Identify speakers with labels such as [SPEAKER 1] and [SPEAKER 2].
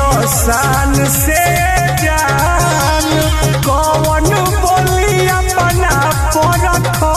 [SPEAKER 1] लियो से जान। कौन बोली अपना परखो